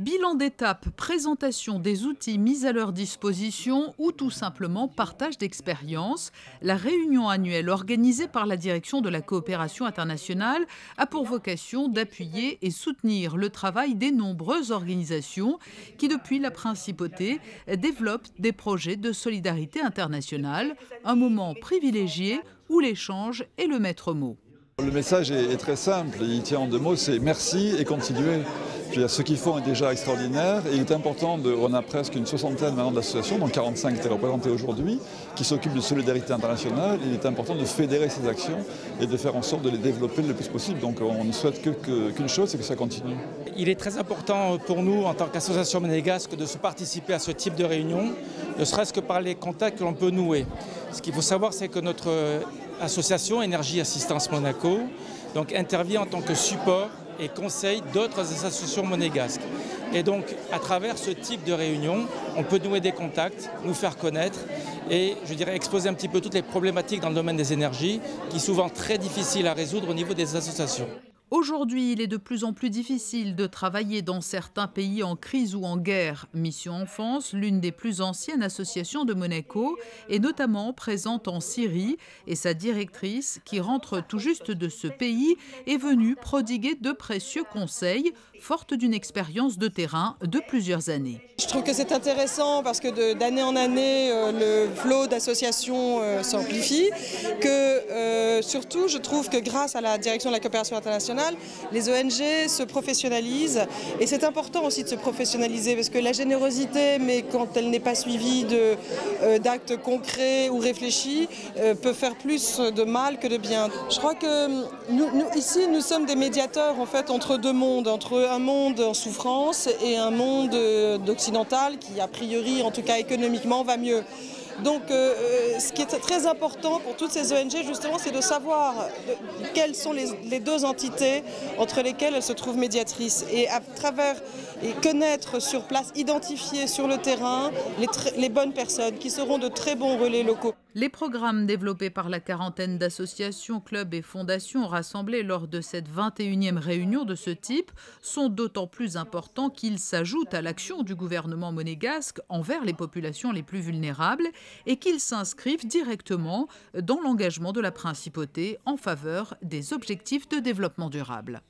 Bilan d'étape, présentation des outils mis à leur disposition ou tout simplement partage d'expériences, la réunion annuelle organisée par la direction de la coopération internationale a pour vocation d'appuyer et soutenir le travail des nombreuses organisations qui, depuis la principauté, développent des projets de solidarité internationale, un moment privilégié où l'échange est le maître mot. Le message est très simple, il tient en deux mots, c'est merci et continuez ce qu'ils font est déjà extraordinaire il est important, de, on a presque une soixantaine maintenant d'associations, dont 45 étaient représentées aujourd'hui, qui s'occupent de solidarité internationale. Il est important de fédérer ces actions et de faire en sorte de les développer le plus possible. Donc on ne souhaite qu'une chose, c'est que ça continue. Il est très important pour nous, en tant qu'association monégasque, de se participer à ce type de réunion, ne serait-ce que par les contacts que l'on peut nouer. Ce qu'il faut savoir, c'est que notre association Énergie Assistance Monaco donc, intervient en tant que support et conseil d'autres associations monégasques. Et donc, à travers ce type de réunion, on peut nouer des contacts, nous faire connaître et, je dirais, exposer un petit peu toutes les problématiques dans le domaine des énergies, qui sont souvent très difficiles à résoudre au niveau des associations. Aujourd'hui, il est de plus en plus difficile de travailler dans certains pays en crise ou en guerre. Mission Enfance, l'une des plus anciennes associations de Monaco, est notamment présente en Syrie et sa directrice, qui rentre tout juste de ce pays, est venue prodiguer de précieux conseils, forte d'une expérience de terrain de plusieurs années. Je trouve que c'est intéressant parce que d'année en année, euh, le flot d'associations euh, s'amplifie, que euh, surtout, je trouve que grâce à la direction de la coopération internationale, les ONG se professionnalisent et c'est important aussi de se professionnaliser parce que la générosité, mais quand elle n'est pas suivie euh, d'actes concrets ou réfléchis, euh, peut faire plus de mal que de bien. Je crois que nous, ici, nous sommes des médiateurs en fait entre deux mondes, entre un monde en souffrance et un monde euh, occidental qui, a priori, en tout cas économiquement, va mieux. Donc euh, euh, ce qui est très important pour toutes ces ONG justement c'est de savoir quelles sont les, deux entités entre lesquelles elles se trouvent médiatrices et à travers et connaître sur place, identifier sur le terrain les, bonnes personnes qui seront de très bons relais locaux. Les programmes développés par la quarantaine d'associations, clubs et fondations rassemblés lors de cette 21e réunion de ce type sont d'autant plus importants qu'ils s'ajoutent à l'action du gouvernement monégasque envers les populations les plus vulnérables et qu'ils s'inscrivent directement dans l'engagement de la principauté en faveur des objectifs de développement durable.